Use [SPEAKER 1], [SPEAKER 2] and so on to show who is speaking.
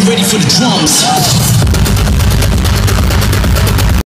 [SPEAKER 1] you ready for the drums?